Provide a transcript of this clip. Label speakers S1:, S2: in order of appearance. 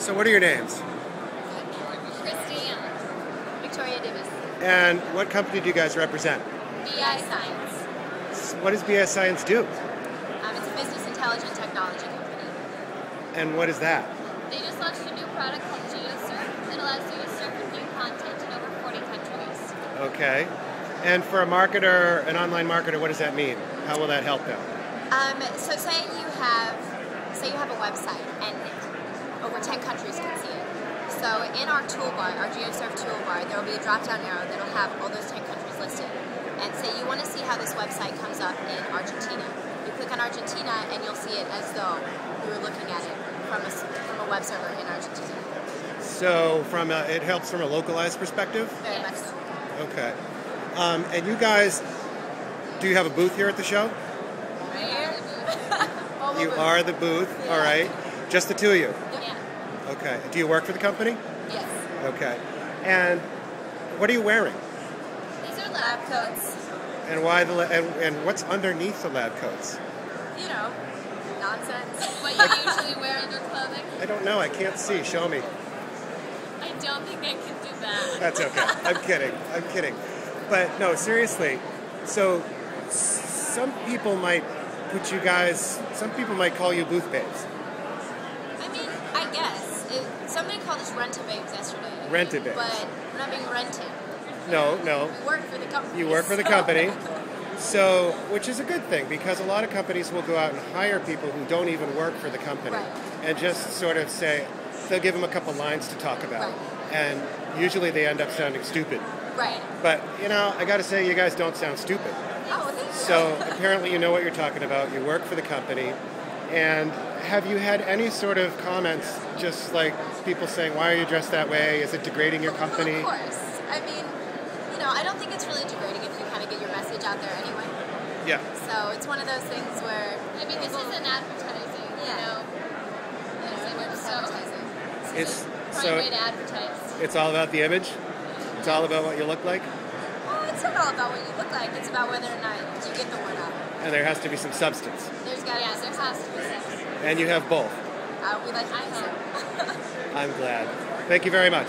S1: So, what are your names?
S2: Christy Victoria Davis.
S1: And what company do you guys represent?
S2: BI Science.
S1: What does BS Science do?
S2: Um, it's a business intelligent technology company.
S1: And what is that?
S2: They just launched a new product called GeoSurf. It allows you to surf with new content in over 40 countries.
S1: Okay. And for a marketer, an online marketer, what does that mean? How will that help them?
S2: Um, so say you have say you have a website and over 10 countries can see it. So in our toolbar, our GeoSurf toolbar, there will be a drop-down arrow that will have all those 10 countries listed. And say you want to see how this website comes up in Argentina. You click on Argentina and you'll see it as though you were looking at it from a, from a web server in Argentina.
S1: So, from a, it helps from a localized perspective.
S2: Very much so.
S1: Okay. Um, and you guys, do you have a booth here at the show?
S2: Right here.
S1: You are the booth. All right. Just the two of you.
S2: Yeah.
S1: Okay. Do you work for the company?
S2: Yes.
S1: Okay. And what are you wearing?
S2: These are lab coats.
S1: And why the and, and what's underneath the lab coats?
S2: You know, nonsense. What you usually wear under clothing.
S1: I don't know. I can't see. Show me.
S2: I don't think I can do that.
S1: That's okay. I'm kidding. I'm kidding. But no, seriously. So some people might put you guys. Some people might call you booth babes.
S2: I mean, I guess. Somebody called us rent a babes yesterday.
S1: Rent a babes.
S2: But we're not being rented.
S1: No, no.
S2: We work for the company.
S1: You work for the company. So, which is a good thing because a lot of companies will go out and hire people who don't even work for the company
S2: Right.
S1: and just sort of say, they'll give them a couple lines to talk about.
S2: Right.
S1: And usually they end up sounding stupid.
S2: right.
S1: But, you know, I got to say, you guys don't sound stupid.
S2: Oh, well, thank you.
S1: So apparently you know what you're talking about. You work for the company. And have you had any sort of comments, just like people saying, why are you dressed that way? Is it degrading your company?
S2: Of course. I mean, you know, I don't think it's really degrading if you kind of get your message out there anyway.
S1: Yeah.
S2: So it's one of those things where.
S3: I mean, this is an advertising, you know.
S2: You know,
S3: So
S2: we're
S3: much
S2: just
S3: so.
S2: advertising.
S1: It's
S3: Prime
S1: so
S3: way to advertise.
S1: it's all about the image. It's all about what you look like,
S2: Well, it's not all about what you look like. It's about whether or not you get the word out.
S1: And there has to be some substance.
S2: There's got be
S3: there has to be
S2: substance.
S1: And you have both.
S2: Uh, we like to think.
S1: I'm glad. Thank you very much.